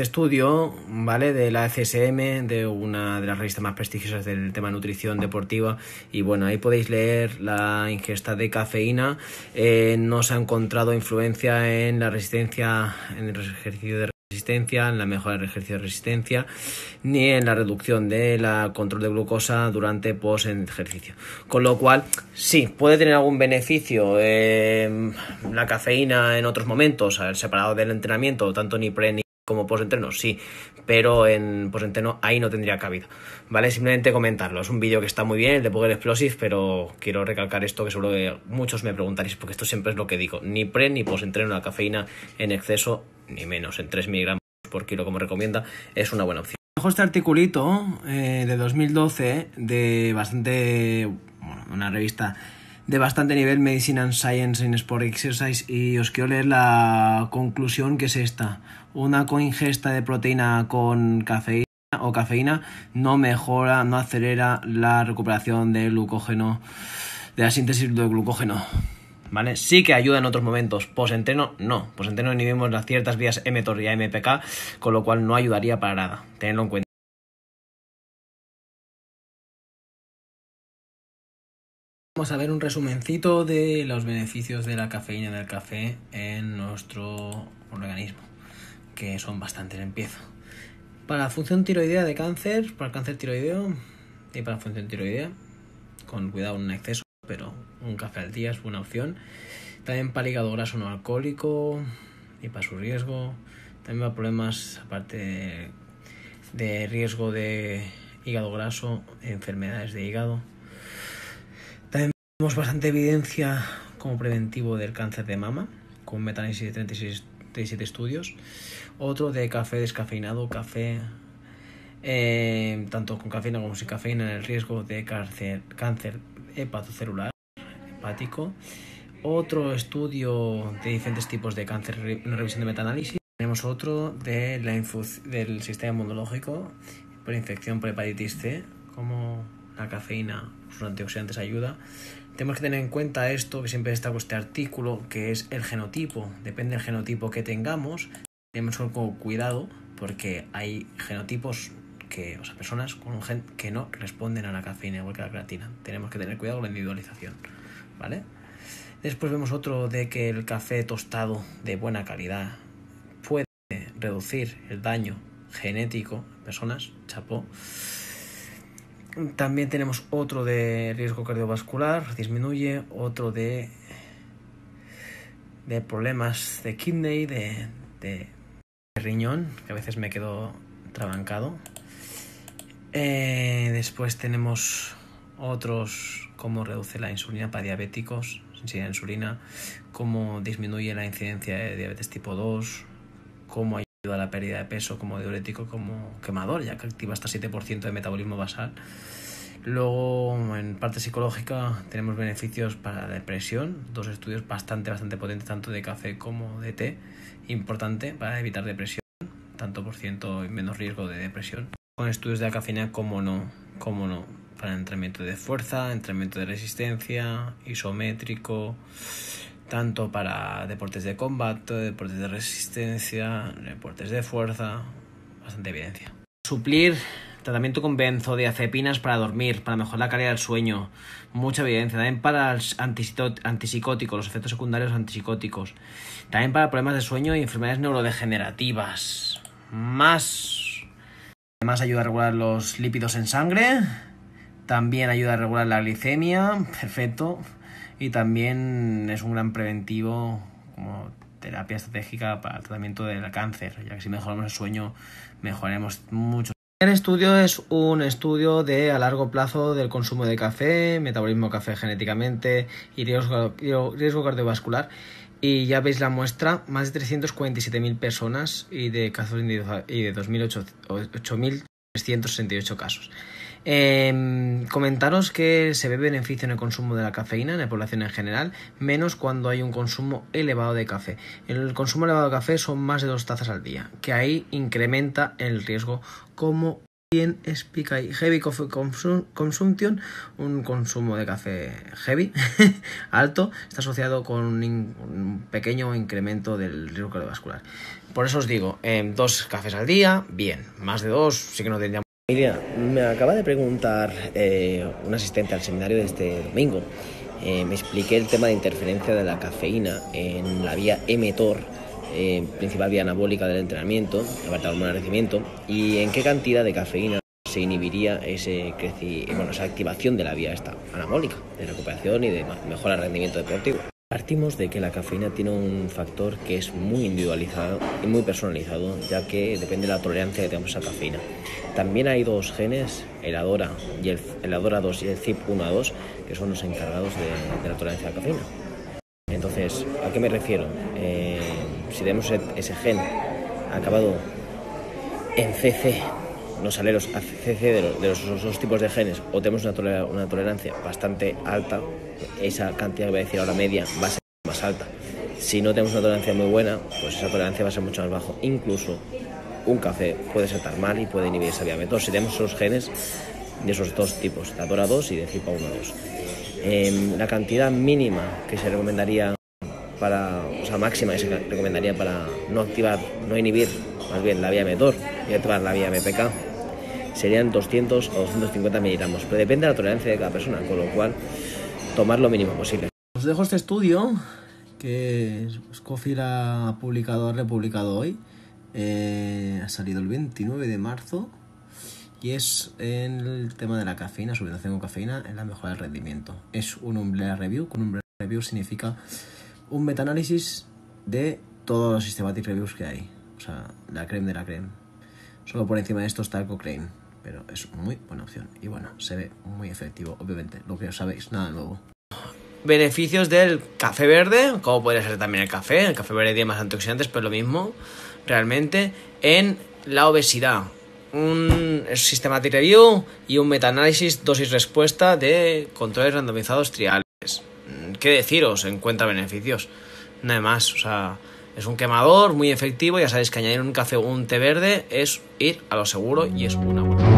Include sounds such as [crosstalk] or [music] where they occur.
este estudio, ¿vale? De la CSM, de una de las revistas más prestigiosas del tema nutrición deportiva. Y bueno, ahí podéis leer la ingesta de cafeína. Eh, no se ha encontrado influencia en la resistencia, en el ejercicio de resistencia, en la mejora del ejercicio de resistencia, ni en la reducción del control de glucosa durante post ejercicio. Con lo cual, sí, puede tener algún beneficio eh, la cafeína en otros momentos, separado del entrenamiento, tanto ni pre ni como post-entreno, sí, pero en post-entreno ahí no tendría cabida, ¿vale? Simplemente comentarlo, es un vídeo que está muy bien, el de Poker Explosive, pero quiero recalcar esto que seguro que muchos me preguntaréis, porque esto siempre es lo que digo, ni pre ni post-entreno, la cafeína en exceso, ni menos, en 3 miligramos por kilo como recomienda, es una buena opción. Dejo este articulito eh, de 2012 de bastante, bueno, una revista de bastante nivel, Medicine and Science in Sport Exercise, y os quiero leer la conclusión que es esta. Una coingesta de proteína con cafeína o cafeína no mejora, no acelera la recuperación del glucógeno, de la síntesis del glucógeno. ¿Vale? Sí que ayuda en otros momentos. Posentreno, no. Posentreno inhibimos las ciertas vías mTOR y AMPK, con lo cual no ayudaría para nada. Tenedlo en cuenta. Vamos a ver un resumencito de los beneficios de la cafeína del café en nuestro organismo, que son bastantes. Empiezo. Para la función tiroidea de cáncer, para el cáncer tiroideo y para la función tiroidea, con cuidado un exceso, pero un café al día es buena opción. También para el hígado graso no alcohólico y para su riesgo. También para problemas, aparte de riesgo de hígado graso, enfermedades de hígado tenemos bastante evidencia como preventivo del cáncer de mama, con metanálisis de 36, 37 estudios. Otro de café descafeinado, café eh, tanto con cafeína como sin cafeína en el riesgo de cáncer, cáncer hepatocelular, hepático. Otro estudio de diferentes tipos de cáncer, una revisión de metanálisis. Tenemos otro de la del sistema inmunológico por infección por hepatitis C, como la cafeína, sus antioxidantes ayuda. Tenemos que tener en cuenta esto que siempre está con este artículo, que es el genotipo. Depende del genotipo que tengamos, tenemos que cuidado porque hay genotipos que, o sea, personas con un gen que no responden a la cafeína igual que a la creatina. Tenemos que tener cuidado con la individualización, ¿vale? Después vemos otro de que el café tostado de buena calidad puede reducir el daño genético en personas, chapó. También tenemos otro de riesgo cardiovascular, disminuye, otro de, de problemas de kidney, de, de riñón, que a veces me quedo trabancado. Eh, después tenemos otros, como reduce la insulina para diabéticos, sin insulina, cómo disminuye la incidencia de diabetes tipo 2, cómo ayuda a la pérdida de peso como diurético, como quemador, ya que activa hasta 7% de metabolismo basal. Luego, en parte psicológica, tenemos beneficios para la depresión, dos estudios bastante, bastante potentes, tanto de café como de té, importante para evitar depresión, tanto por ciento y menos riesgo de depresión. Con estudios de la cafeína, como no, como no, para entrenamiento de fuerza, entrenamiento de resistencia, isométrico, tanto para deportes de combate, deportes de resistencia, deportes de fuerza, bastante evidencia. Suplir tratamiento con benzodiazepinas para dormir, para mejorar la calidad del sueño, mucha evidencia. También para antipsicóticos, los efectos secundarios antipsicóticos. También para problemas de sueño y enfermedades neurodegenerativas. Más. Además ayuda a regular los lípidos en sangre. También ayuda a regular la glicemia. Perfecto y también es un gran preventivo como terapia estratégica para el tratamiento del cáncer, ya que si mejoramos el sueño mejoraremos mucho. El estudio es un estudio de a largo plazo del consumo de café, metabolismo de café genéticamente y riesgo, riesgo cardiovascular. Y ya veis la muestra, más de 347.000 personas y de casos y de 2.868 casos. Eh, comentaros que se ve beneficio en el consumo de la cafeína en la población en general, menos cuando hay un consumo elevado de café. El consumo elevado de café son más de dos tazas al día, que ahí incrementa el riesgo como bien explica ahí heavy coffee consumption, un consumo de café heavy, [laughs] alto, está asociado con un, pequeño incremento del riesgo cardiovascular. Por eso os digo, eh, dos cafés al día, bien, más de dos sí que no tendríamos. Me acaba de preguntar eh, un asistente al seminario de este domingo. Eh, me expliqué el tema de interferencia de la cafeína en la vía mTOR eh, principal vía anabólica del entrenamiento, aparte del crecimiento, y en qué cantidad de cafeína se inhibiría ese bueno, esa activación de la vía esta anabólica, de recuperación y de mejora rendimiento deportivo. Partimos de que la cafeína tiene un factor que es muy individualizado y muy personalizado, ya que depende de la tolerancia que tenemos a cafeína. También hay dos genes, el ADORA, y el, el ADORA 2 y el CYP1A2, que son los encargados de, la tolerancia a la cafeína. Entonces, ¿a qué me refiero? Eh, si tenemos ese gen acabado en CC, los alelos a CC de los, dos tipos de genes, o tenemos una, una, tolerancia bastante alta, esa cantidad que voy a decir ahora media va a ser más alta. Si no tenemos una tolerancia muy buena, pues esa tolerancia va a ser mucho más bajo. Incluso un café puede ser mal y puede inhibir esa vía Si tenemos esos genes de esos dos tipos, de Adora 2 y de CIPA 1 2. Eh, la cantidad mínima que se recomendaría para, o sea, máxima que se recomendaría para no activar, no inhibir más bien la vía METOR y activar la vía MPK serían 200 o 250 miligramos, pero depende de la tolerancia de cada persona, con lo cual tomar lo mínimo posible. Os dejo este estudio que Scofield ha publicado, ha republicado hoy, eh, ha salido el 29 de marzo y es en el tema de la cafeína, suplementación con cafeína en la mejora del rendimiento. Es un umbrella review, un umbrella review significa un metaanálisis de todos los systematic reviews que hay. O sea, la creme de la creme. Solo por encima de esto está el Cochrane, pero es muy buena opción. Y bueno, se ve muy efectivo, obviamente. Lo que os sabéis, nada nuevo. Beneficios del café verde, como podría ser también el café. El café verde tiene más antioxidantes, pero lo mismo, realmente, en la obesidad. Un systematic review y un metaanálisis dosis-respuesta de controles randomizados triales. ¿Qué deciros? Encuentra beneficios. Nada más, o sea, es un quemador muy efectivo. Ya sabéis que añadir un café o un té verde es ir a lo seguro y es una buena.